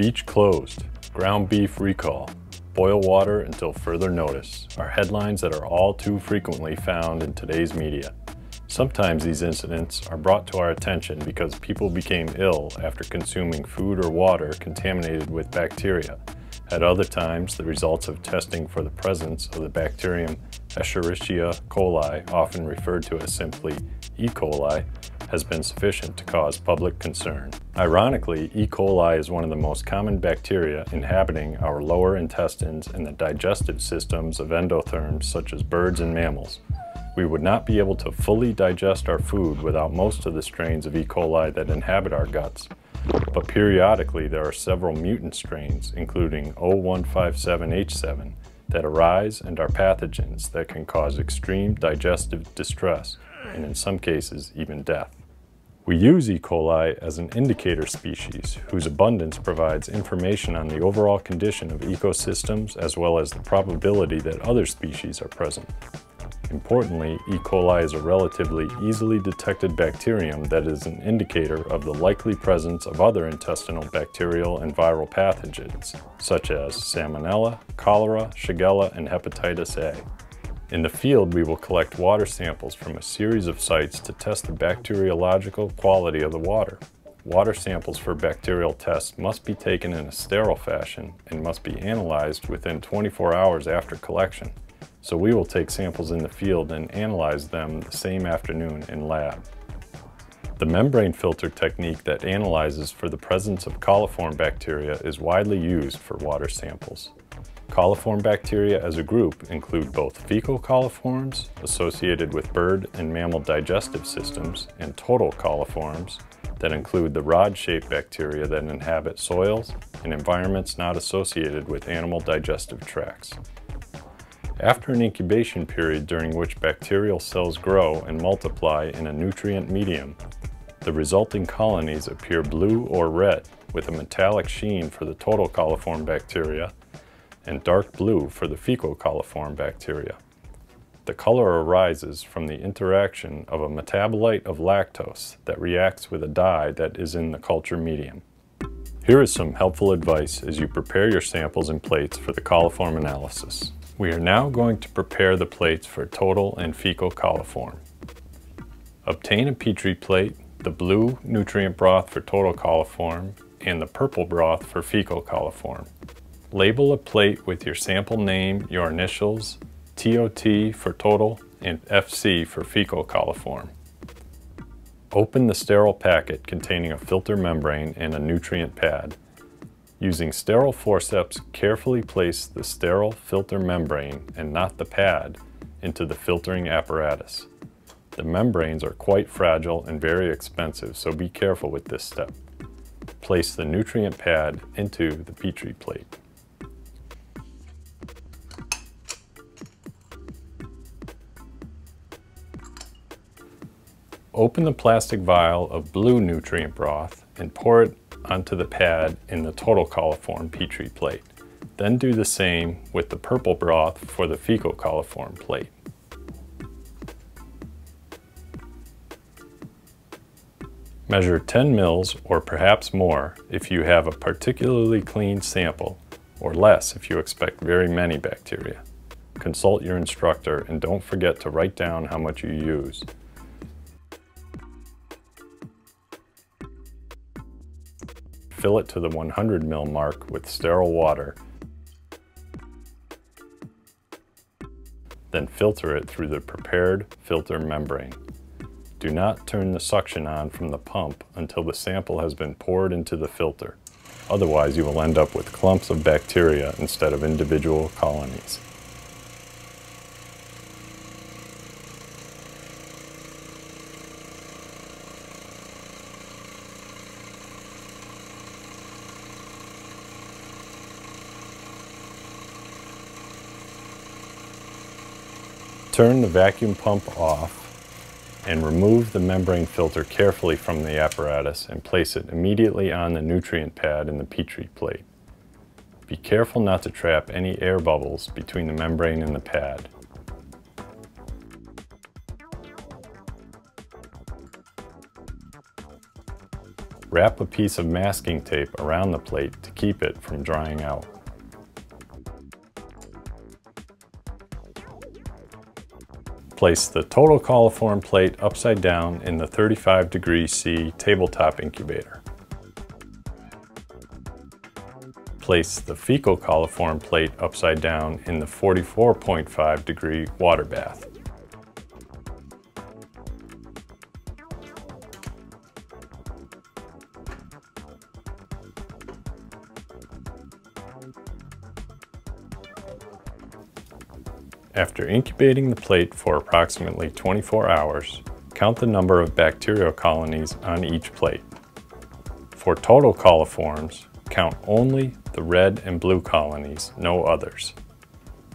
Beach closed. Ground beef recall. Boil water until further notice are headlines that are all too frequently found in today's media. Sometimes these incidents are brought to our attention because people became ill after consuming food or water contaminated with bacteria. At other times, the results of testing for the presence of the bacterium Escherichia coli, often referred to as simply E. coli, has been sufficient to cause public concern. Ironically, E. coli is one of the most common bacteria inhabiting our lower intestines and the digestive systems of endotherms such as birds and mammals. We would not be able to fully digest our food without most of the strains of E. coli that inhabit our guts. But periodically there are several mutant strains, including O157H7, that arise and are pathogens that can cause extreme digestive distress, and in some cases even death. We use E. coli as an indicator species whose abundance provides information on the overall condition of ecosystems as well as the probability that other species are present. Importantly, E. coli is a relatively easily detected bacterium that is an indicator of the likely presence of other intestinal bacterial and viral pathogens, such as Salmonella, cholera, Shigella, and hepatitis A. In the field, we will collect water samples from a series of sites to test the bacteriological quality of the water. Water samples for bacterial tests must be taken in a sterile fashion and must be analyzed within 24 hours after collection. So we will take samples in the field and analyze them the same afternoon in lab. The membrane filter technique that analyzes for the presence of coliform bacteria is widely used for water samples. Coliform bacteria as a group include both fecal coliforms associated with bird and mammal digestive systems and total coliforms that include the rod-shaped bacteria that inhabit soils and environments not associated with animal digestive tracts. After an incubation period during which bacterial cells grow and multiply in a nutrient medium, the resulting colonies appear blue or red with a metallic sheen for the total coliform bacteria and dark blue for the fecal coliform bacteria. The color arises from the interaction of a metabolite of lactose that reacts with a dye that is in the culture medium. Here is some helpful advice as you prepare your samples and plates for the coliform analysis. We are now going to prepare the plates for total and fecal coliform. Obtain a Petri plate, the blue nutrient broth for total coliform, and the purple broth for fecal coliform. Label a plate with your sample name, your initials, TOT for total, and FC for fecal coliform. Open the sterile packet containing a filter membrane and a nutrient pad. Using sterile forceps, carefully place the sterile filter membrane, and not the pad, into the filtering apparatus. The membranes are quite fragile and very expensive, so be careful with this step. Place the nutrient pad into the Petri plate. Open the plastic vial of blue nutrient broth and pour it onto the pad in the total coliform Petri plate. Then do the same with the purple broth for the fecal coliform plate. Measure 10 mils or perhaps more if you have a particularly clean sample, or less if you expect very many bacteria. Consult your instructor and don't forget to write down how much you use. Fill it to the 100 ml mark with sterile water. Then filter it through the prepared filter membrane. Do not turn the suction on from the pump until the sample has been poured into the filter. Otherwise, you will end up with clumps of bacteria instead of individual colonies. Turn the vacuum pump off and remove the membrane filter carefully from the apparatus and place it immediately on the nutrient pad in the Petri plate. Be careful not to trap any air bubbles between the membrane and the pad. Wrap a piece of masking tape around the plate to keep it from drying out. Place the total coliform plate upside down in the 35 degrees C tabletop incubator. Place the fecal coliform plate upside down in the 44.5 degree water bath. After incubating the plate for approximately 24 hours, count the number of bacterial colonies on each plate. For total coliforms, count only the red and blue colonies, no others.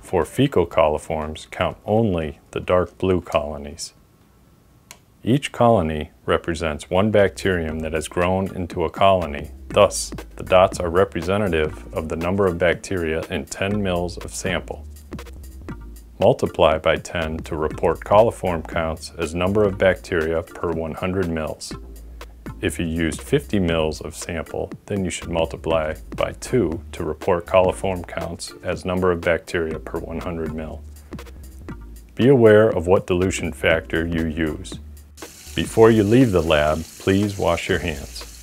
For fecal coliforms, count only the dark blue colonies. Each colony represents one bacterium that has grown into a colony. Thus, the dots are representative of the number of bacteria in 10 mils of sample. Multiply by 10 to report coliform counts as number of bacteria per 100 mils. If you used 50 mils of sample, then you should multiply by 2 to report coliform counts as number of bacteria per 100 mil. Be aware of what dilution factor you use. Before you leave the lab, please wash your hands.